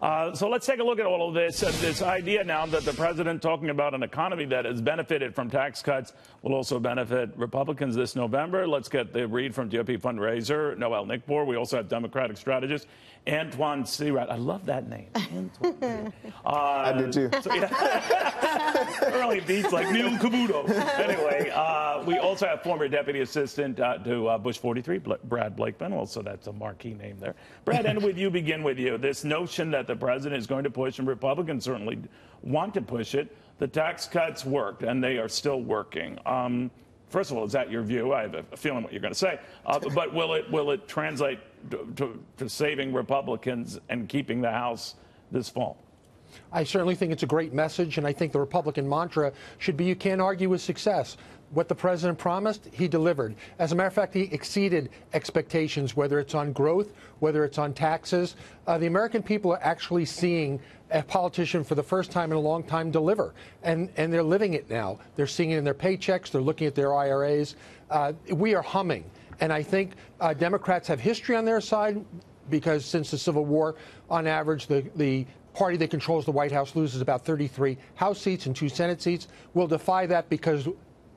Uh, so let's take a look at all of this. Uh, this idea now that the president talking about an economy that has benefited from tax cuts will also benefit Republicans this November. Let's get the read from GOP fundraiser Noelle Nikpour. We also have Democratic strategist Antjuan Seawright. I love that name. Antoine. Uh, I did too. So, yeah. Early beats like Neil Cavuto. Anyway, uh, we also have former deputy assistant uh, to uh, Bush 43, Brad Blakeman. Also, that's a marquee name there. Brad, and with you, begin with you. This notion that the president is going to push, and Republicans certainly want to push it. The tax cuts worked, and they are still working. Um, first of all, is that your view? I have a feeling what you're going to say. Uh, but will it will it translate to, to, to saving Republicans and keeping the House this fall? I certainly think it's a great message, and I think the Republican mantra should be you can't argue with success what the president promised, he delivered. As a matter of fact, he exceeded expectations, whether it's on growth, whether it's on taxes. Uh, the American people are actually seeing a politician for the first time in a long time deliver, and, and they're living it now. They're seeing it in their paychecks, they're looking at their IRAs. Uh, we are humming. And I think uh, Democrats have history on their side because since the Civil War, on average, the, the party that controls the White House loses about 33 House seats and two Senate seats. We'll defy that because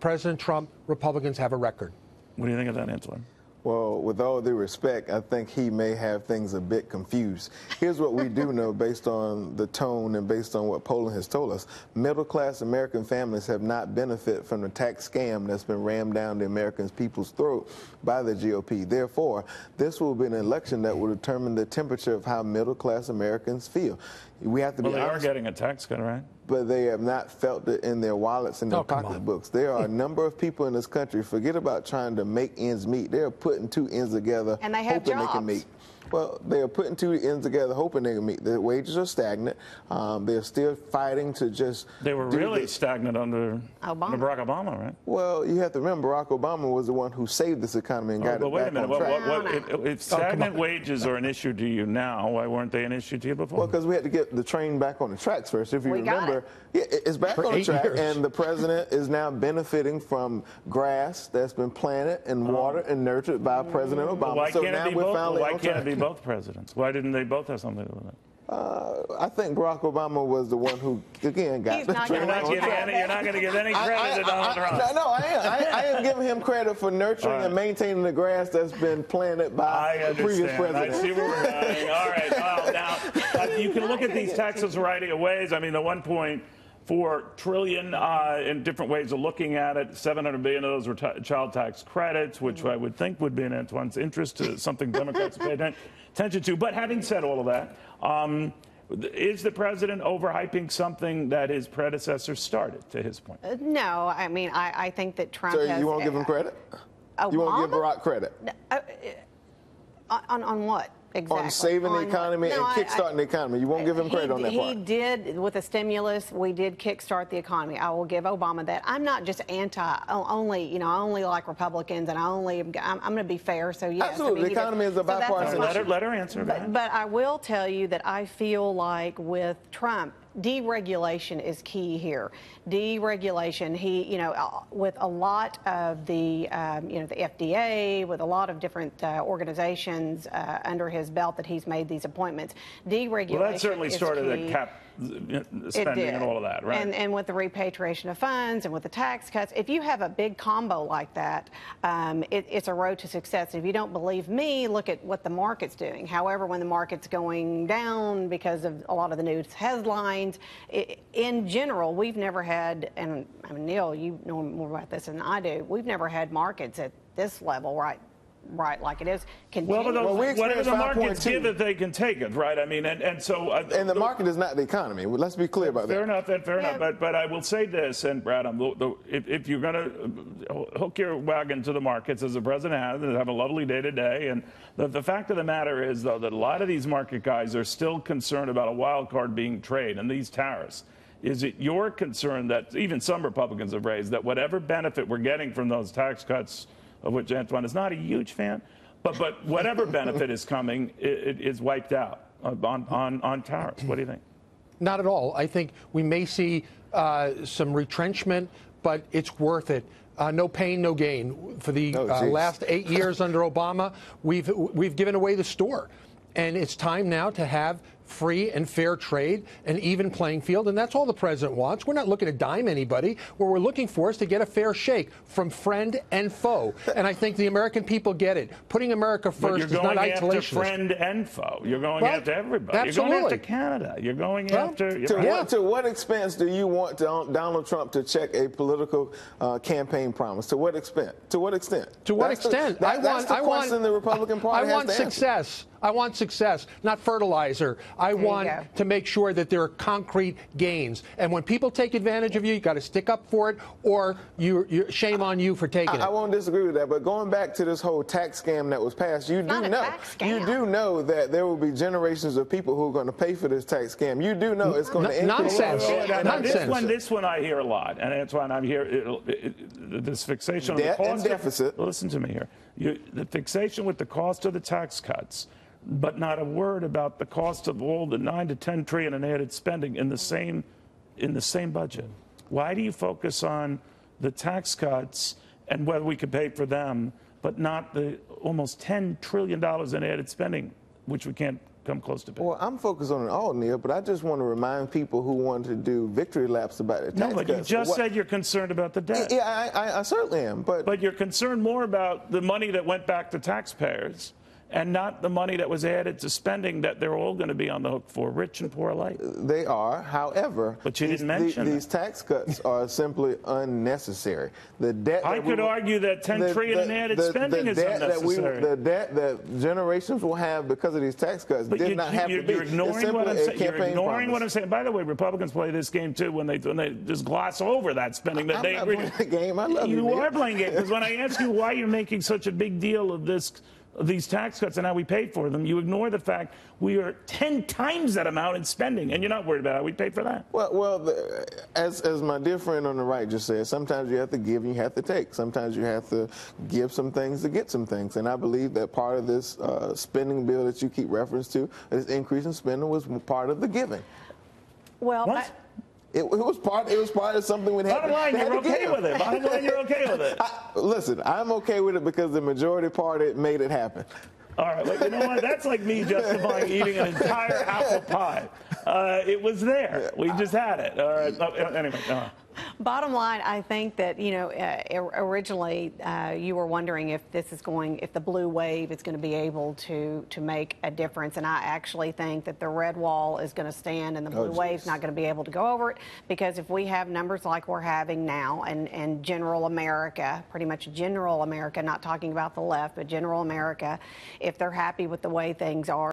President Trump, Republicans have a record. What do you think of that, Antjuan? Well, with all due respect, I think he may have things a bit confused. Here's what we do know based on the tone and based on what polling has told us. Middle class American families have not benefited from the tax scam that's been rammed down the American people's throat by the GOP. Therefore, this will be an election that will determine the temperature of how middle class Americans feel. We have to well, be they honest. are getting a tax cut, right? But they have not felt it in their wallets and their oh, pocketbooks. There are a number of people in this country, forget about trying to make ends meet. They're putting two ends together, and they have hoping jobs. they can meet. Well, they are putting two ends together, hoping they can meet. The wages are stagnant. Um, they're still fighting to just. They were really this. stagnant under Obama. Barack Obama, right? Well, you have to remember Barack Obama was the one who saved this economy and oh, got but it wait back a minute. on track. What, what, if, if oh, stagnant oh, wages are an issue to you now, why weren't they an issue to you before? Well, because we had to get the train back on the tracks first. If you we remember, it. yeah, it's back For on the track, years. and the president is now benefiting from grass that's been planted and oh. watered and nurtured by President Obama. Well, why so can't now it be we're both? finally Well, why on can't track. It be both presidents? Why didn't they both have something to do with it? Uh, I think Barack Obama was the one who, again, got He's the not train gonna You're not, on giving track. any, you're not going to give any credit I, I, to Donald I, Trump. No, no, I am. I, I am giving him credit for nurturing right. and maintaining the grass that's been planted by I the previous understand. president. I see where we're going. All right. Well, now, uh, you can look at these taxes a variety of ways. I mean, the one point four trillion uh, in different ways of looking at it. 700 billion of those were t- child tax credits, which I would think would be in Antjuan's interest, to something Democrats pay attention to. But having said all of that, um, is the president overhyping something that his predecessor started? To his point. Uh, no, I mean I, I, think that Trump. So has, you won't give him credit? Obama? You won't give Barack credit? Uh, uh, on, on what? Exactly. On saving on the economy no, and kickstarting the economy. You won't give him credit he, on that he part. He did, with the stimulus, we did kickstart the economy. I will give Obama that. I'm not just anti, only, you know, I only like Republicans and I only, I'm, I'm going to be fair, so yes. Absolutely. I mean, the economy is a bipartisan so let, her, let her answer. But, but I will tell you that I feel like with Trump, deregulation is key here. Deregulation, he, you know, uh, with a lot of the, um, you know, the FDA, with a lot of different uh, organizations uh, under his belt that he's made these appointments, deregulation. Well, that certainly started key. at cap spending and all of that, right? And, and with the repatriation of funds and with the tax cuts, if you have a big combo like that, um, it, it's a road to success. If you don't believe me, look at what the market's doing. However, when the market's going down because of a lot of the news headlines, in general, we've never had, and I mean, Neil, you know more about this than I do, we've never had markets at this level, right? Right like it is. Well, but those, well, we whatever the markets give it, they can take it, right? I mean, and, and so. Uh, and the market is not the economy. Let's be clear about fair that. Enough, and fair yeah. enough. But but I will say this, and Brad, I'm, the, if, if you're going to uh, hook your wagon to the markets as the president has, and have a lovely day today, and the, the fact of the matter is, though, that a lot of these market guys are still concerned about a wild card being trade and these tariffs. Is it your concern that even some Republicans have raised that whatever benefit we're getting from those tax cuts, of which Antjuan is not a huge fan, but, but whatever benefit is coming it, it is wiped out on, on, on tariffs. What do you think? Not at all. I think we may see uh, some retrenchment, but it's worth it. Uh, no pain, no gain. For the oh, uh, last eight years under Obama, we've we've given away the store, and it's time now to have free and fair trade, an even playing field, and that's all the president wants. We're not looking to dime anybody. What we're looking for is to get a fair shake from friend and foe. And I think the American people get it. Putting America But first you're is going not after isolationist. friend and foe. You're going Well, after everybody. Absolutely. You're going absolutely. after Canada. You're going Well, after. you're To, right. Yeah. what, to what expense do you want Don- Donald Trump to check a political uh, campaign promise? To what extent? To what extent? To what That's the- extent? that- I that's want. the I want. question the Republican Party I has want to answer. Success. I want success, not fertilizer. I you want to make sure that there are concrete gains. And when people take advantage of you, you got to stick up for it, or you, you shame on you for taking I, I won't disagree with that, but going back to this whole tax scam that was passed, you not do know you do know that there will be generations of people who are going to pay for this tax scam. You do know it's going to N- increase. nonsense. Well, now, now, this one, this one I hear a lot, and that's why I'm here. It'll- it- it- this fixation on Debt the and cost. of- deficit. listen to me here. You, the fixation with the cost of the tax cuts, but not a word about the cost of all the nine to ten trillion in added spending in the same in the same budget. Why do you focus on the tax cuts and whether we could pay for them, but not the almost ten trillion dollars in added spending, which we can't come close to paying? Well, I'm focused on it all, Neil, but I just want to remind people who want to do victory laps about the tax No, but you just What- said you're concerned about the debt. Yeah, I, I, I certainly am, but, But you're concerned more about the money that went back to taxpayers and not the money that was added to spending that they're all going to be on the hook for, rich and poor alike. They are, however, But you these, didn't mention the- these tax cuts are simply unnecessary. The debt I we could argue that 10 trillion in added spending is debt that we- unnecessary. the debt that generations will have because of these tax cuts But did you, not have you're, to be. you're ignoring what I'm saying. You're ignoring promise. what I'm saying. By the way, Republicans play this game too when they when they just gloss over that spending that I'm they not agree. playing the game. I love you, You are playing games because when I ask you why you're making such a big deal of this. Of these tax cuts and how we paid for them, you ignore the fact we are 10 times that amount in spending, and you're not worried about how we paid for that. Well, well, the, as as my dear friend on the right just said, sometimes you have to give and you have to take. Sometimes you have to give some things to get some things. And I believe that part of this uh, spending bill that you keep reference to, this increase in spending, was part of the giving. Well, What? That- It, it was part. It was part of something we had. Bottom to- line, you're okay with it. Bottom line, you're okay with it. I, listen, I'm okay with it because the majority party made it happen. All right, well, you know what? That's like me justifying eating an entire apple pie. Uh, it was there. We just had it. All right. Anyway, uh, Bottom line, I think that, you know, uh, originally uh, you were wondering if this is going, if the blue wave is going to be able to, to make a difference. And I actually think that the red wall is going to stand and the blue geez. wave's not going to be able to go over it. Because if we have numbers like we're having now and, and general America, pretty much general America, not talking about the left, but general America, if they're happy with the way things are,